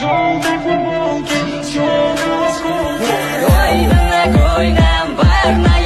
Żółte futbolki, ściągnęła skórę Wojna na wojnę, werna